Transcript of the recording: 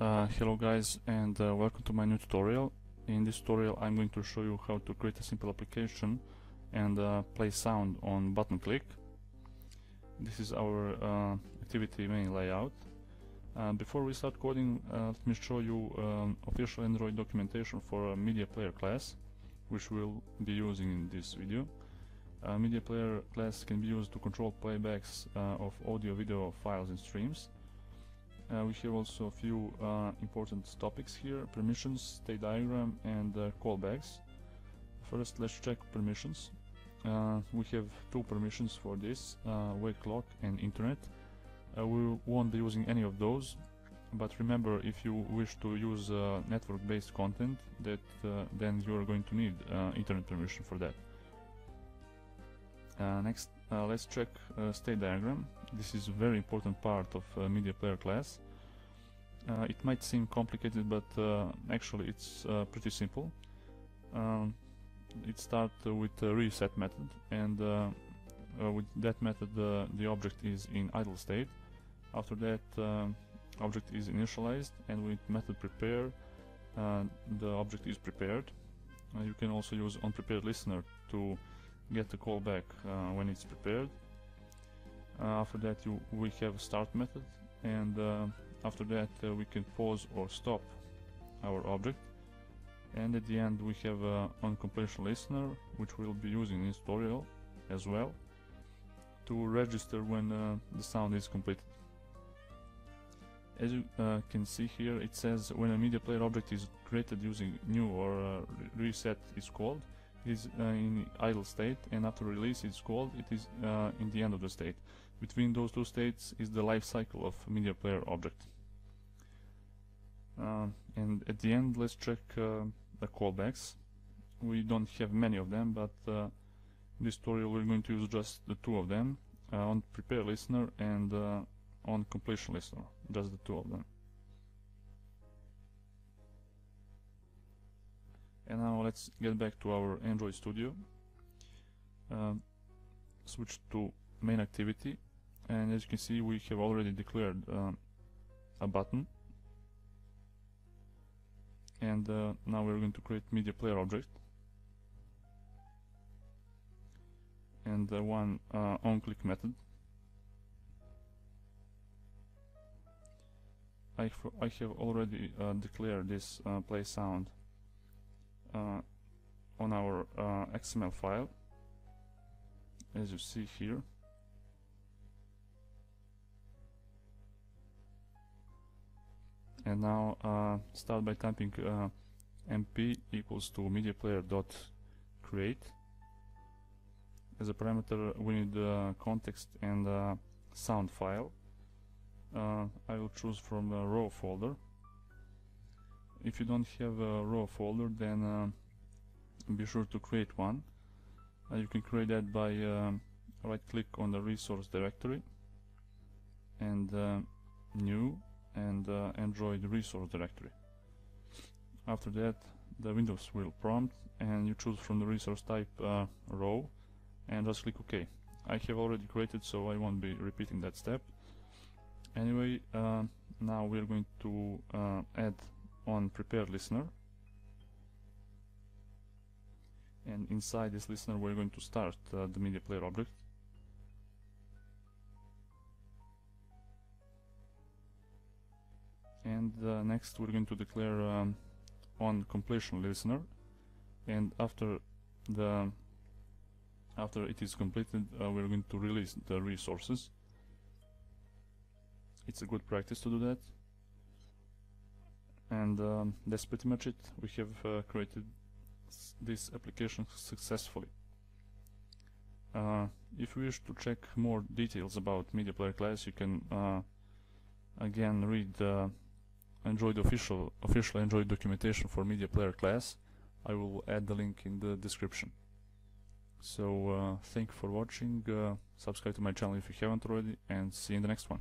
Uh, hello guys and uh, welcome to my new tutorial. In this tutorial I'm going to show you how to create a simple application and uh, play sound on button click. This is our uh, activity main layout. Uh, before we start coding uh, let me show you um, official Android documentation for a media player class which we'll be using in this video. Media player class can be used to control playbacks of audio video files and streams uh, we have also a few uh, important topics here, permissions, state diagram and uh, callbacks. First let's check permissions. Uh, we have two permissions for this, uh, wake lock and internet. Uh, we won't be using any of those, but remember if you wish to use network-based content, that then you are going to need internet permission for that. Next uh, let's check uh, state diagram. This is a very important part of uh, media player class. Uh, it might seem complicated, but uh, actually it's uh, pretty simple. Um, it starts with a reset method, and with that method the object is in idle state. After that object is initialized, and with method prepare the object is prepared. you can also use onPrepared listener to get the callback uh, when it's prepared. Uh, after that you we have a start method and uh, after that uh, we can pause or stop our object and at the end we have a on completion listener which we'll be using in this tutorial as well to register when uh, the sound is completed. As you uh, can see here it says when a media player object is created using new or reset is called is uh, in idle state and after release it's called it is uh, in the end of the state. Between those two states is the life cycle of media player object. Uh, and at the end let's check uh, the callbacks. We don't have many of them but uh, in this tutorial we're going to use just the two of them uh, on prepare listener and on completion listener, just the two of them. And now let's get back to our Android Studio. Um, switch to main activity. And as you can see we have already declared um, a button. And uh, now we're going to create media player object. And uh, one uh, on click method. I, I have already uh, declared this uh, play sound uh, on our uh, XML file. As you see here. And now uh, start by typing uh, mp equals to media player dot create as a parameter we need the context and sound file. Uh, I will choose from the raw folder if you don't have a raw folder then uh, be sure to create one. Uh, you can create that by uh, right click on the resource directory and uh, new and uh, Android resource directory. After that the Windows will prompt and you choose from the resource type uh, raw and just click OK. I have already created so I won't be repeating that step. Anyway now we're going to add on prepare listener. And inside this listener we're going to start uh, the media player object. And uh, next we're going to declare um, on completion listener. And after the after it is completed uh, we're going to release the resources. It's a good practice to do that and um, that's pretty much it. We have uh, created this application successfully. Uh, if you wish to check more details about media player class you can uh, again read the Android official official Android documentation for media player class. I will add the link in the description. So uh, thank you for watching. Uh, subscribe to my channel if you haven't already and see you in the next one